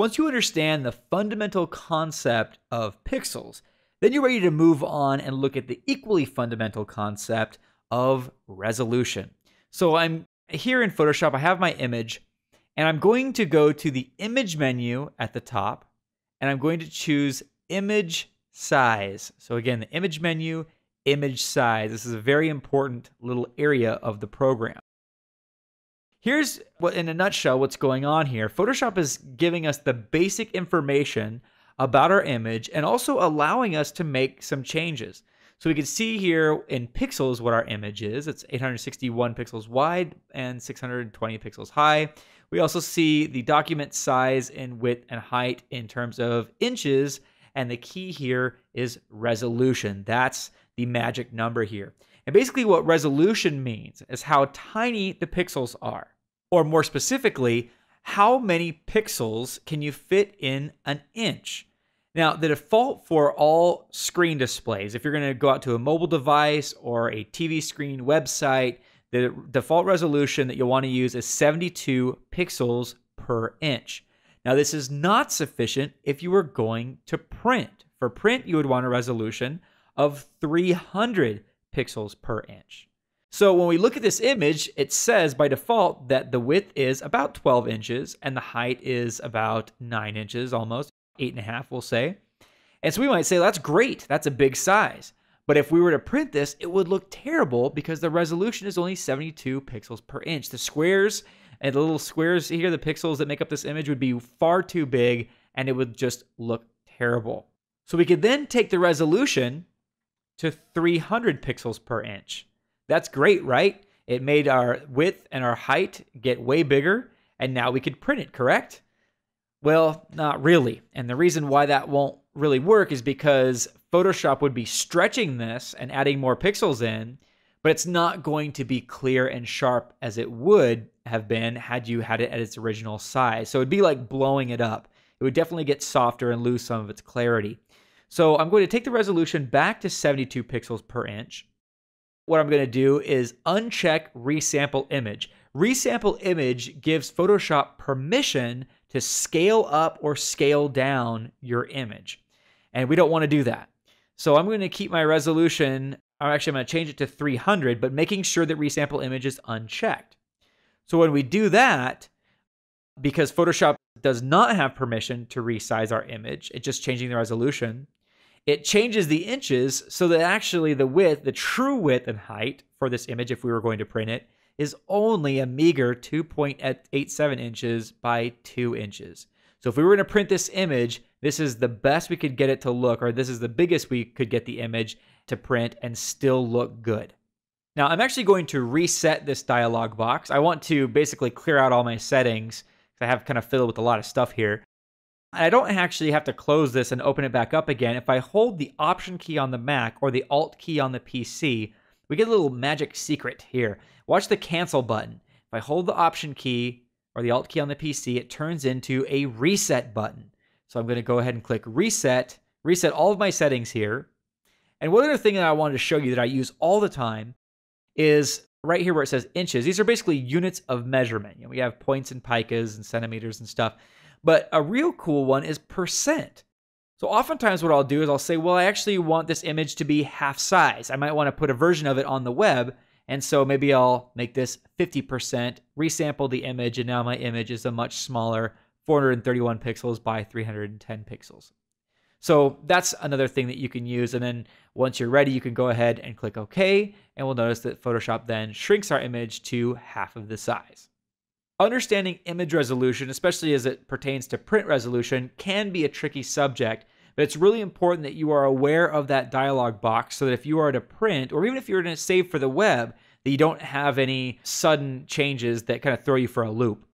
Once you understand the fundamental concept of pixels, then you're ready to move on and look at the equally fundamental concept of resolution. So I'm here in Photoshop, I have my image, and I'm going to go to the image menu at the top, and I'm going to choose image size. So again, the image menu, image size. This is a very important little area of the program. Here's what, in a nutshell, what's going on here. Photoshop is giving us the basic information about our image and also allowing us to make some changes. So we can see here in pixels what our image is. It's 861 pixels wide and 620 pixels high. We also see the document size and width and height in terms of inches. And the key here is resolution. That's the magic number here. And basically, what resolution means is how tiny the pixels are. Or more specifically, how many pixels can you fit in an inch? Now, the default for all screen displays, if you're going to go out to a mobile device or a TV screen website, the default resolution that you'll want to use is 72 pixels per inch. Now, this is not sufficient if you were going to print. For print, you would want a resolution of 300 pixels per inch. So when we look at this image, it says by default that the width is about 12 inches and the height is about 9 inches almost, 8.5 we'll say. And so we might say, that's great, that's a big size. But if we were to print this, it would look terrible because the resolution is only 72 pixels per inch. The squares and the little squares here, the pixels that make up this image would be far too big and it would just look terrible. So we could then take the resolution to 300 pixels per inch. That's great, right? It made our width and our height get way bigger, and now we could print it, correct? Well, not really. And the reason why that won't really work is because Photoshop would be stretching this and adding more pixels in, but it's not going to be clear and sharp as it would have been had you had it at its original size. So it'd be like blowing it up. It would definitely get softer and lose some of its clarity. So I'm going to take the resolution back to 72 pixels per inch. What I'm going to do is uncheck resample image. Resample image gives Photoshop permission to scale up or scale down your image. And we don't want to do that. So I'm going to keep my resolution, or actually I'm going to change it to 300, but making sure that resample image is unchecked. So when we do that, because Photoshop does not have permission to resize our image, it's just changing the resolution, it changes the inches so that actually the width, the true width and height for this image, if we were going to print it, is only a meager 2.87 inches by 2 inches. So if we were going to print this image, this is the best we could get it to look, or this is the biggest we could get the image to print and still look good. Now I'm actually going to reset this dialog box. I want to basically clear out all my settings. Because I have kind of filled with a lot of stuff here. I don't actually have to close this and open it back up again. If I hold the Option key on the Mac or the Alt key on the PC, we get a little magic secret here. Watch the Cancel button. If I hold the Option key or the Alt key on the PC, it turns into a Reset button. So I'm going to go ahead and click Reset, reset all of my settings here. And one other thing that I wanted to show you that I use all the time is right here where it says inches. These are basically units of measurement. You know, we have points and picas and centimeters and stuff. But a real cool one is percent. So oftentimes what I'll do is I'll say, well, I actually want this image to be half size. I might want to put a version of it on the web. And so maybe I'll make this 50%, resample the image, and now my image is a much smaller 431 pixels by 310 pixels. So that's another thing that you can use. And then once you're ready, you can go ahead and click OK. And we'll notice that Photoshop then shrinks our image to half of the size. Understanding image resolution, especially as it pertains to print resolution, can be a tricky subject, but it's really important that you are aware of that dialog box so that if you are to print, or even if you're going to save for the web, that you don't have any sudden changes that kind of throw you for a loop.